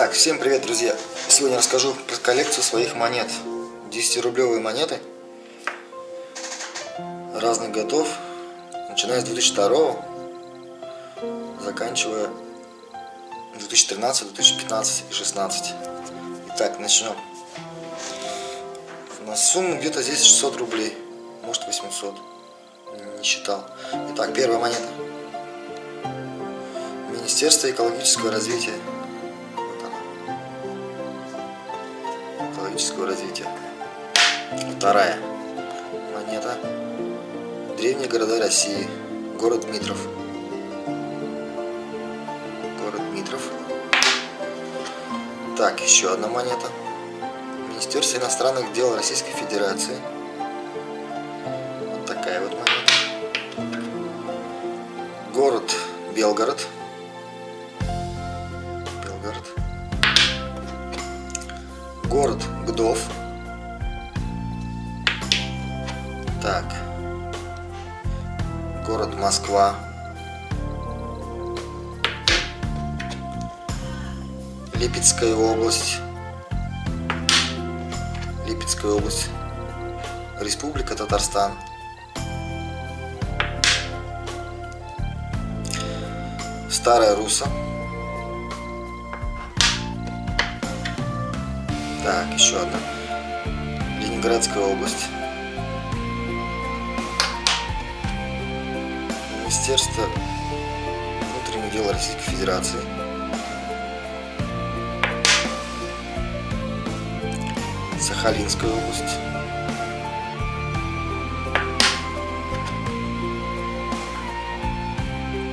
Так, всем привет, друзья! Сегодня расскажу про коллекцию своих монет. 10-рублевые монеты разных годов, начиная с 2002 заканчивая 2013, 2015 и 2016. Итак, начнем. На сумму где-то здесь 600 рублей, может 800, не считал. Итак, первая монета. Министерство экологического развития экономического развития. Вторая монета. Древние города России. Город Дмитров. Город Дмитров. Так, еще одна монета. Министерство иностранных дел Российской Федерации. Вот такая вот монета. Город Белгород. Белгород. Город Гдов. Так. Город Москва. Липецкая область. Липецкая область. Республика Татарстан. Старая Руса. Так, еще одна. Ленинградская область. Министерство внутренних дел Российской Федерации. Сахалинская область.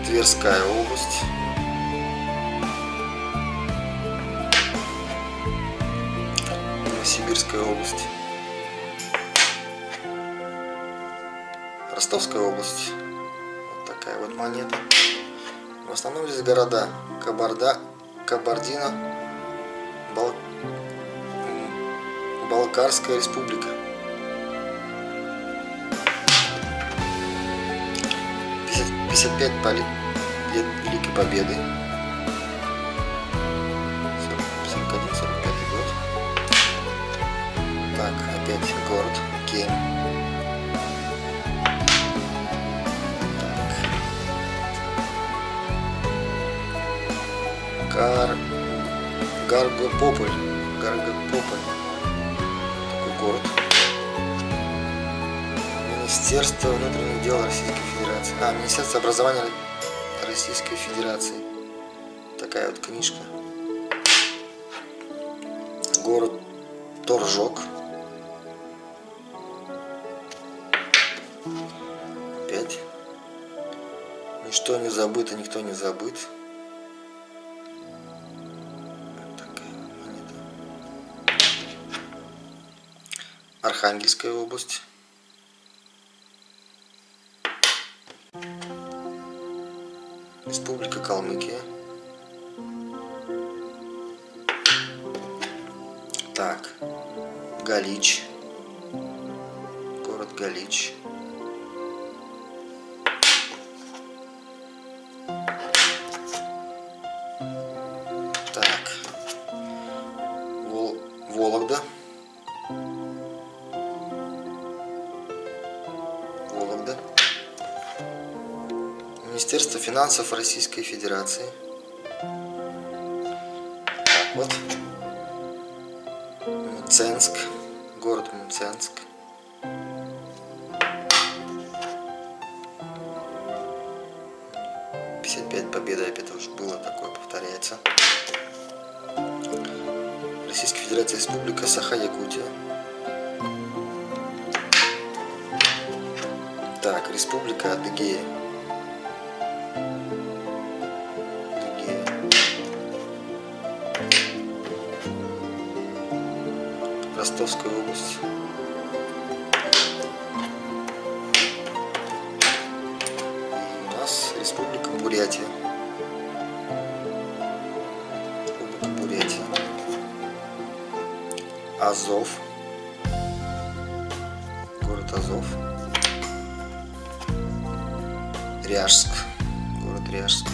Тверская область. Новосибирская область. Ростовская область. Вот такая вот монета. В основном здесь города Кабарда, Кабардино, Бал... Балкарская республика. 55 лет Великой Победы. Город Кейм. Гар... Гаргопополь. Гаргопополь. Такой город. Министерство внутренних дел Российской Федерации. А, Министерство образования Российской Федерации. Такая вот книжка. Город Торжок. Опять. Ничто не забыто, никто не забыт. Архангельская область. Республика Калмыкия. Так, Галич. Город Галич. Министерство финансов Российской Федерации. Так, вот. Мценск. Город Мценск. Пятьдесят пять победа опять уже было такое, повторяется. Российская Федерация Республика Саха-Якутия. Так, Республика. Адыгея. Ростовская область. И у нас Республика Бурятия. Республика Бурятия. Азов. Город Азов. Ряжск. Город Ряжск.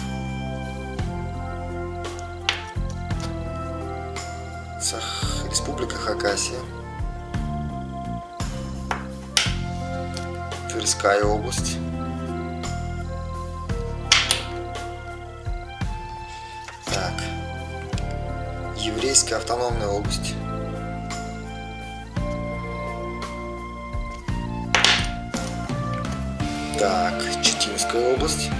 Сах... Республика Хакасия. Тверская область. Так. Еврейская автономная область. Так, Читинская область.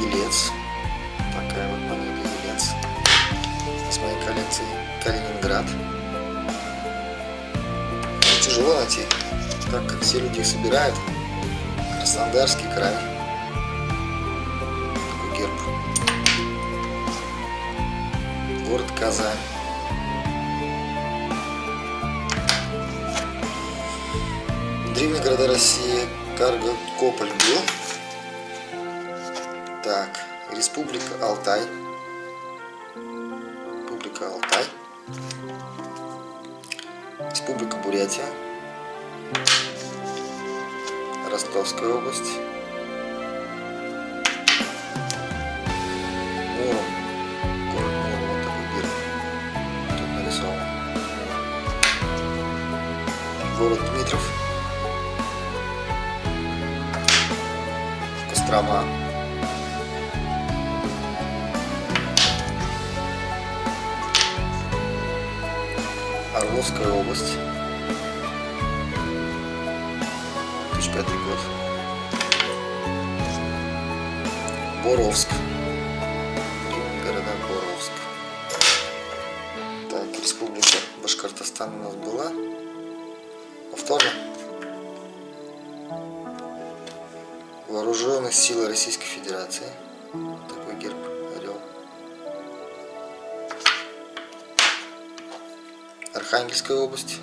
Елец. Найти, так как все люди их собирают. Краснодарский край. Такой герб. Город Казань. Древние города России. Каргокополь был. Так, Республика Алтай. Республика Алтай. Республика Бурятия. Ростовская область. Муром. Город Муром. Вот такой герб. Тут нарисован. Город Дмитров. Кострома. Орловская область. Боровск. Города Боровск. Так, Республика Башкортостан у нас была. Повторно. Вооруженные силы Российской Федерации. Такой герб, орел. Архангельская область.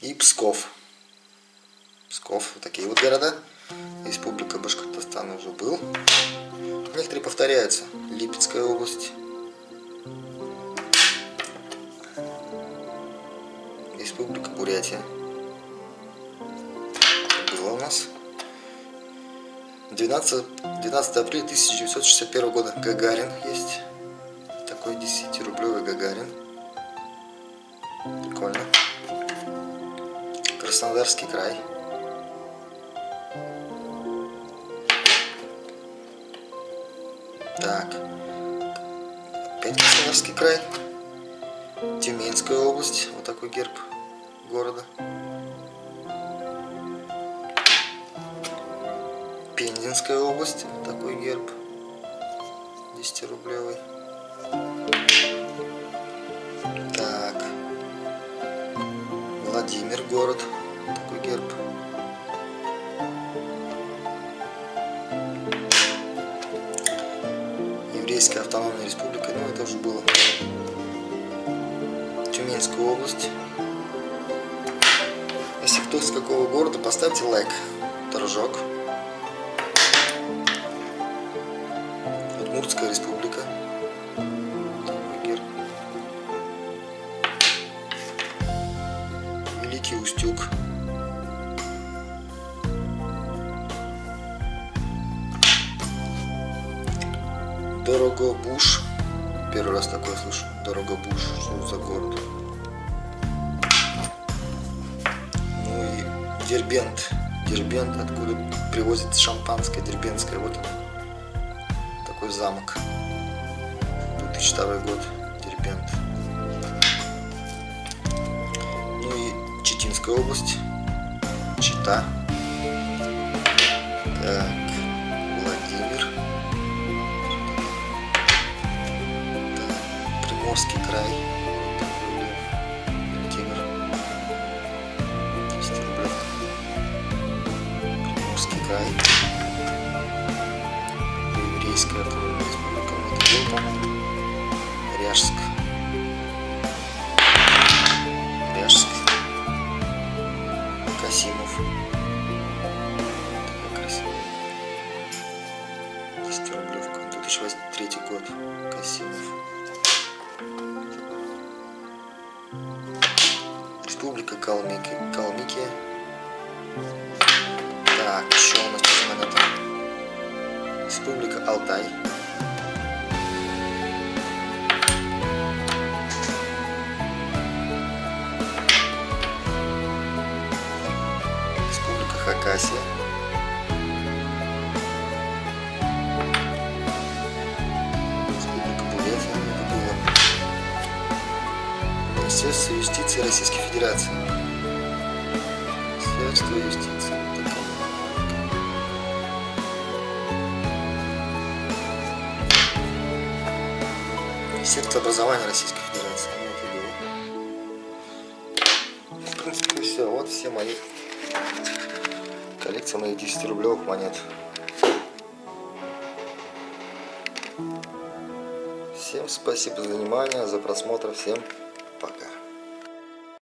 И Псков. Псков. Вот такие вот города. Республика Башкортостан уже был. Некоторые повторяются. Липецкая область. Республика Бурятия. Было у нас. 12, 12 апреля 1961 года Гагарин есть. Такой 10-рублевый Гагарин. Прикольно. Краснодарский край. Так. Краснодарский край. Тюменская область. Вот такой герб города. Пензенская область. Вот такой герб. 10-рублевый. Так. Владимир город. Такой герб. Еврейская автономная республика. Ну, это уже было. Тюменская область. Если кто из какого города, поставьте лайк. Торжок. Удмуртская республика. Дорогобуш. Первый раз такое слышу. Дорогобуш. Что за город? Ну и Дербент. Дербент, откуда привозят шампанское дербентское. Вот он. Такой замок. 2002 год. Дербент. Ну и Читинская область. Чита. Так. Приморский край. Владимир. 10 рублев. Приморский край. Еврейская автономная республика. Ряжск. Ряжск. Республика Калмыкия. Калмыкия. Так, еще у нас что монета. Республика Алтай. Республика Хакасия. Юстиции Российской Федерации. Министерство юстиции. Министерство образования Российской Федерации. В принципе, все. Вот все мои коллекция моих 10 рублевых монет. Всем спасибо за внимание, за просмотр. Всем.